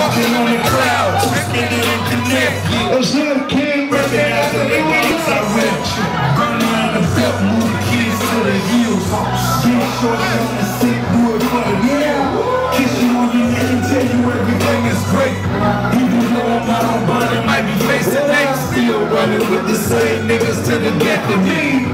walking on the cloud, skinny and connect. What's up, King? Recognize the niggas I rich. Run around the belt, move the keys to the heels. Get short on the sick, do it for the meal. Kiss you on your neck and tell you everything is great. Even though I'm out on bond, might be facing next. Still running with the same niggas to the death of me.